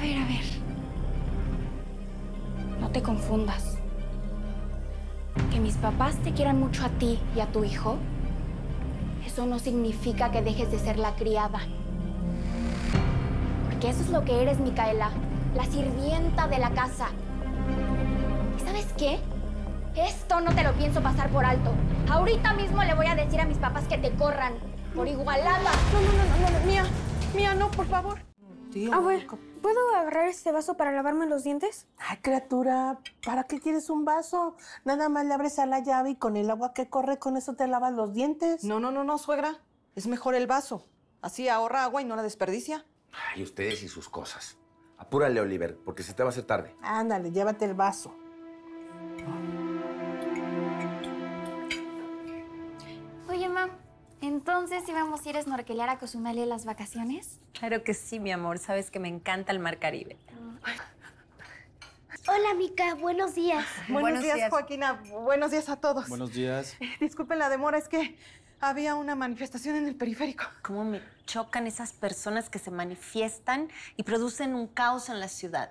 A ver, a ver. No te confundas. Que mis papás te quieran mucho a ti y a tu hijo, eso no significa que dejes de ser la criada. Porque eso es lo que eres, Micaela, la sirvienta de la casa. ¿Y sabes qué? Esto no te lo pienso pasar por alto. Ahorita mismo le voy a decir a mis papás que te corran. Por igualada. No, no, no, no, no, Mía. Mía, no, por favor. Tío, ¿puedo agarrar este vaso para lavarme los dientes? Ay, criatura, ¿para qué quieres un vaso? Nada más le abres a la llave y con el agua que corre, con eso te lavas los dientes. No, no, no, no, suegra. Es mejor el vaso. Así ahorra agua y no la desperdicia. Ay, ustedes y sus cosas. Apúrale, Oliver, porque se te va a hacer tarde. Ándale, llévate el vaso. Oye, mam, entonces íbamos a ir a snorkelear a Cozumel en las vacaciones. Claro que sí, mi amor. Sabes que me encanta el mar Caribe. Hola, Mica. Buenos días. Buenos, días, Joaquina. Buenos días a todos. Buenos días. Eh, disculpen la demora, es que había una manifestación en el periférico. Cómo me chocan esas personas que se manifiestan y producen un caos en la ciudad.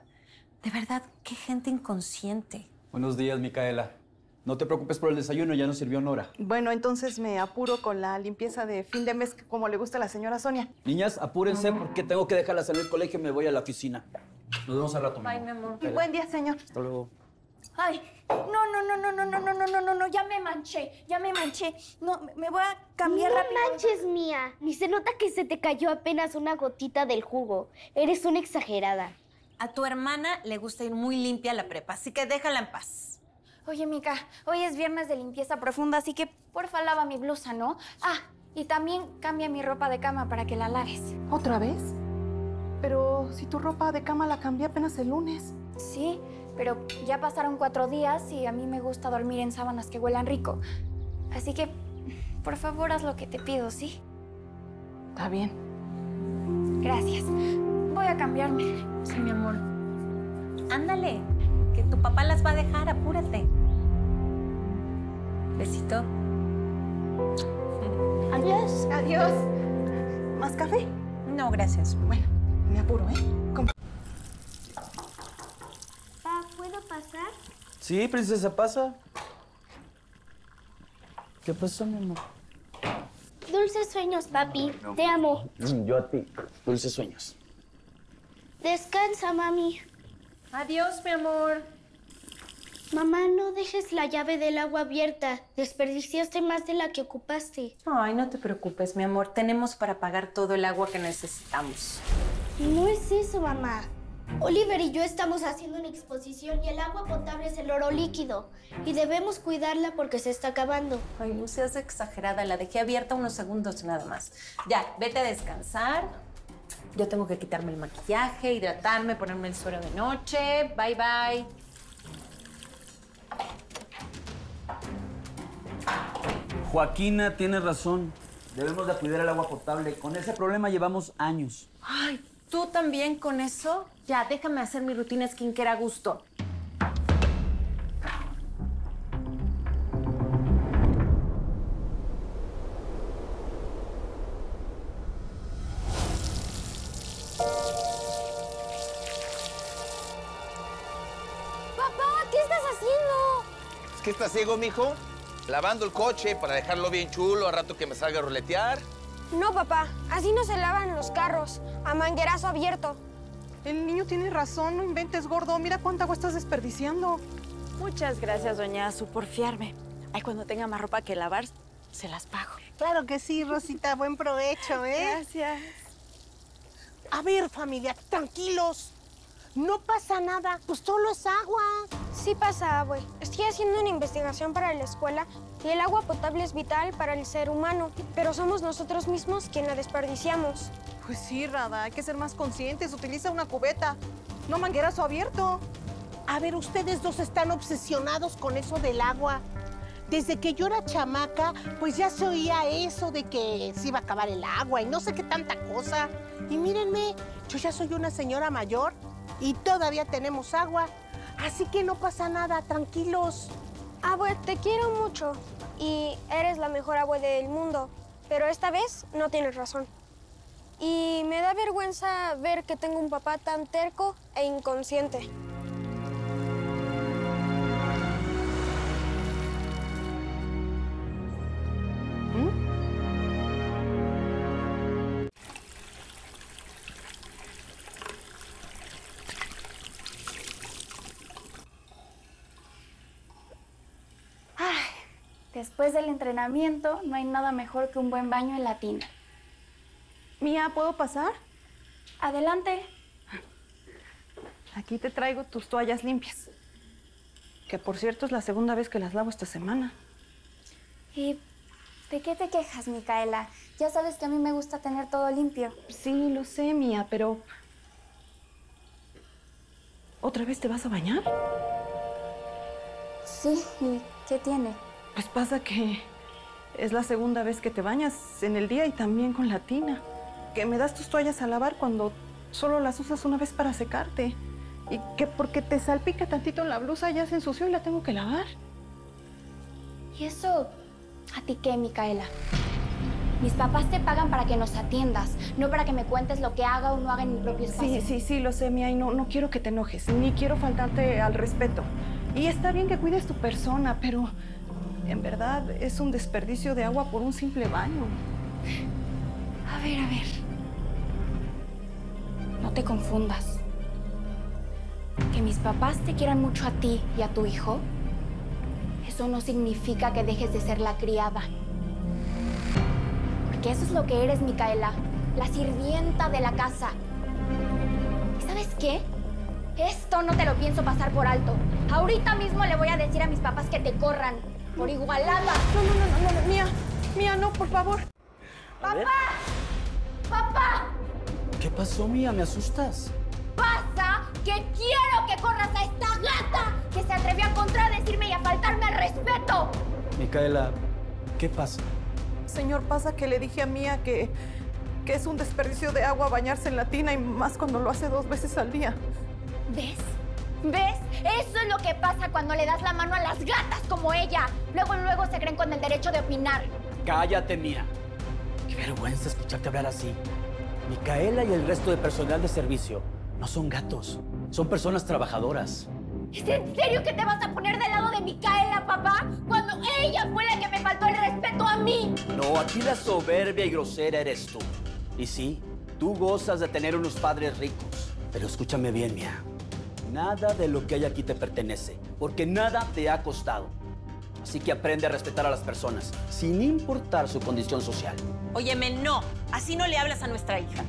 De verdad, qué gente inconsciente. Buenos días, Micaela. No te preocupes por el desayuno, ya nos sirvió Nora. Bueno, entonces me apuro con la limpieza de fin de mes, como le gusta a la señora Sonia. Niñas, apúrense porque tengo que dejarlas en el colegio y me voy a la oficina. Nos vemos al rato. mi Bye, mi amor. Y buen día, señor. Hasta luego. Ay, no, no, no, no, no, no, no, no, no, no, no, ya me manché, ya me manché. No, me- voy a cambiar no rápido. manches, Mía. Ni se nota que se te cayó apenas una gotita del jugo. Eres una exagerada. A tu hermana le gusta ir muy limpia a la prepa, así que déjala en paz. Oye, Mica, hoy es viernes de limpieza profunda, así que porfa lava mi blusa, ¿no? Ah, y también cambia mi ropa de cama para que la laves. ¿Otra vez? Pero si tu ropa de cama la cambié apenas el lunes. Sí, pero ya pasaron cuatro días y a mí me gusta dormir en sábanas que huelan rico. Así que, por favor, haz lo que te pido, ¿sí? Está bien. Gracias. Voy a cambiarme. Sí, mi amor. Ándale, que tu papá las va a dejar, apúrate. Besito. Adiós. Adiós. ¿Más café? No, gracias. Bueno, me apuro, ¿eh? Pa, ¿puedo pasar? Sí, princesa, pasa. ¿Qué pasó, mi amor? Dulces sueños, papi. Te amo. Yo a ti. Dulces sueños. Descansa, mami. Adiós, mi amor. Mamá, no dejes la llave del agua abierta. Desperdiciaste más de la que ocupaste. Ay, no te preocupes, mi amor. Tenemos para pagar todo el agua que necesitamos. No es eso, mamá. Oliver y yo estamos haciendo una exposición y el agua potable es el oro líquido. Y debemos cuidarla porque se está acabando. Ay, no seas exagerada. La dejé abierta unos segundos nada más. Ya, vete a descansar. Yo tengo que quitarme el maquillaje, hidratarme, ponerme el suero de noche. Bye, bye. Joaquina tiene razón. Debemos de cuidar el agua potable. Con ese problema llevamos años. Ay, ¿tú también con eso? Ya, déjame hacer mi rutina skincare a gusto. Papá, ¿qué estás haciendo? ¿Es que estás ciego, mijo? Lavando el coche para dejarlo bien chulo a rato que me salga a ruletear. No, papá. Así no se lavan los carros. A manguerazo abierto. El niño tiene razón, no inventes, gordo. Mira cuánta agua estás desperdiciando. Muchas gracias, doña Azu, por fiarme. Ay, cuando tenga más ropa que lavar, se las pago. Claro que sí, Rosita, buen provecho, ¿eh? Gracias. A ver, familia, tranquilos. No pasa nada, pues solo es agua. Sí pasa, abue. Estoy haciendo una investigación para la escuela y el agua potable es vital para el ser humano, pero somos nosotros mismos quien la desperdiciamos. Pues sí, Rada, hay que ser más conscientes. Utiliza una cubeta, no manguerazo abierto. A ver, ustedes dos están obsesionados con eso del agua. Desde que yo era chamaca, pues ya se oía eso de que se iba a acabar el agua y no sé qué tanta cosa. Y mírenme, yo ya soy una señora mayor y todavía tenemos agua. Así que no pasa nada, tranquilos. Abue, te quiero mucho y eres la mejor abue del mundo, pero esta vez no tienes razón. Y me da vergüenza ver que tengo un papá tan terco e inconsciente. Después del entrenamiento, no hay nada mejor que un buen baño en la tina. Mía, ¿puedo pasar? Adelante. Aquí te traigo tus toallas limpias. Que por cierto es la segunda vez que las lavo esta semana. ¿Y de qué te quejas, Micaela? Ya sabes que a mí me gusta tener todo limpio. Sí, lo sé, Mía, pero... ¿Otra vez te vas a bañar? Sí, ¿y qué tiene? Pues pasa que es la segunda vez que te bañas en el día y también con la tina. Que me das tus toallas a lavar cuando solo las usas una vez para secarte. Y que porque te salpica tantito en la blusa ya se ensució y la tengo que lavar. ¿Y eso a ti qué, Micaela? Mis papás te pagan para que nos atiendas, no para que me cuentes lo que haga o no haga en mi propio espacio. Sí, sí, sí, lo sé, Mía, y no, no quiero que te enojes, ni quiero faltarte al respeto. Y está bien que cuides tu persona, pero en verdad es un desperdicio de agua por un simple baño. A ver, a ver. No te confundas. Que mis papás te quieran mucho a ti y a tu hijo, eso no significa que dejes de ser la criada. Porque eso es lo que eres, Micaela, la sirvienta de la casa. ¿Y sabes qué? Esto no te lo pienso pasar por alto. Ahorita mismo le voy a decir a mis papás que te corran. Por igualada. No, no, no, no, no, Mía. Mía, no, por favor. ¡Papá! ¡Papá! ¿Qué pasó, Mía? ¿Me asustas? Pasa que quiero que corras a esta gata que se atrevió a contradecirme y a faltarme al respeto. Micaela, ¿qué pasa? Señor, pasa que le dije a Mía que, que es un desperdicio de agua bañarse en la tina y más cuando lo hace dos veces al día. ¿Ves? ¿Ves? Eso es lo que pasa cuando le das la mano a las gatas como ella. Luego, luego se creen con el derecho de opinar. Cállate, Mía. Qué vergüenza escucharte hablar así. Micaela y el resto de personal de servicio no son gatos, son personas trabajadoras. ¿Es en serio que te vas a poner del lado de Micaela, papá? Cuando ella fue la que me faltó el respeto a mí. No, aquí la soberbia y grosera eres tú. Y sí, tú gozas de tener unos padres ricos. Pero escúchame bien, Mía. Nada de lo que hay aquí te pertenece, porque nada te ha costado. Así que aprende a respetar a las personas, sin importar su condición social. Óyeme, no. Así no le hablas a nuestra hija.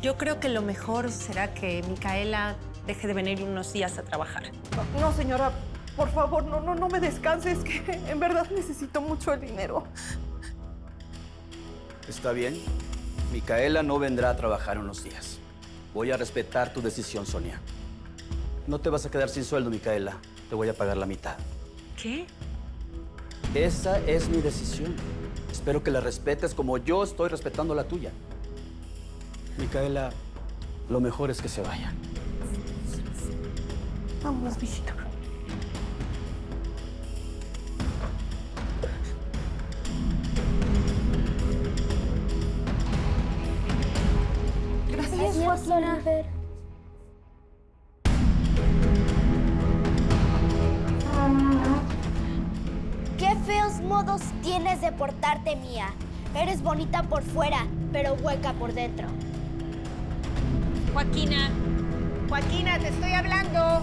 Yo creo que lo mejor será que Micaela deje de venir unos días a trabajar. No, señora, por favor, no, no, no me descanses, que en verdad necesito mucho el dinero. Está bien. Micaela no vendrá a trabajar unos días. Voy a respetar tu decisión, Sonia. No te vas a quedar sin sueldo, Micaela. Te voy a pagar la mitad. ¿Qué? Esa es mi decisión. Espero que la respetes como yo estoy respetando la tuya. Micaela, lo mejor es que se vayan. Vamos, visita. Gracias. ¿Qué modos tienes de portarte, Mía? Eres bonita por fuera, pero hueca por dentro. Joaquina. Joaquina, te estoy hablando.